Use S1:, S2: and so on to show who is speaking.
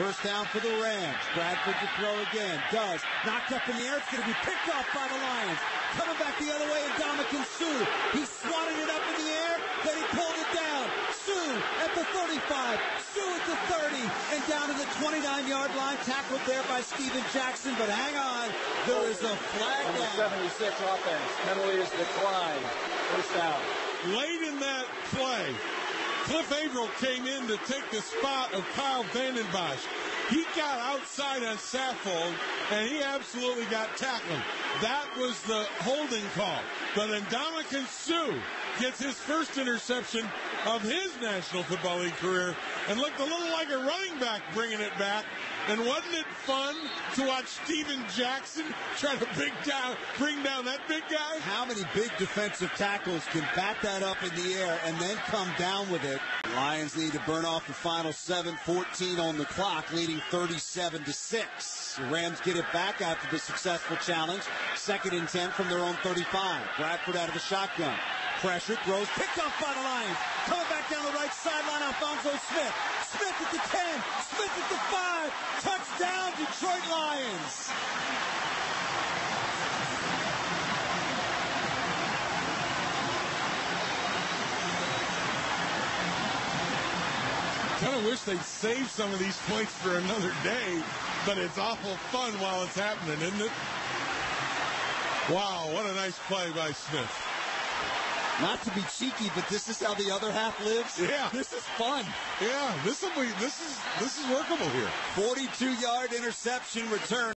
S1: First down for the Rams. Bradford to throw again. Does. Knocked up in the air. It's going to be picked off by the Lions. Coming back the other way, and Ndamukong Suh. He swatted it up in the air, then he pulled it down. Suh at the 35. Suh at the 30. And down to the 29-yard line. Tackled there by Steven Jackson. But hang on. There is a flag
S2: On the
S1: down.
S2: 76 offense. Penalties declined. First down.
S3: Late in that play, Cliff Avril came in to take the spot of Kyle Vanden Bosch. He got outside on Saffold, and he absolutely got tackled. That was the holding call. But Ndamukong Suh gets his first interception of his National Football League career and looked a little like a running back bringing it back. And wasn't it fun to watch Steven Jackson try to big down, bring down that big guy?
S1: How many big defensive tackles can bat that up in the air and then come down with it? Lions need to burn off the final 7-14 on the clock, leading 37 to 6. The Rams get it back after the successful challenge. Second and 10 from their own 35. Bradford out of the shotgun. Pressure throws, picked off by the Lions. Coming back down the right sideline, Alphonso Smith. Smith at the 10, Smith at the 5. Detroit Lions.
S3: Kind of wish they'd save some of these points for another day, but it's awful fun while it's happening, isn't it? Wow, what a nice play by Smith.
S1: Not to be cheeky, but this is how the other half lives.
S3: Yeah.
S1: This is fun.
S3: Yeah, this will be this is this is workable here.
S1: 42 yard interception return.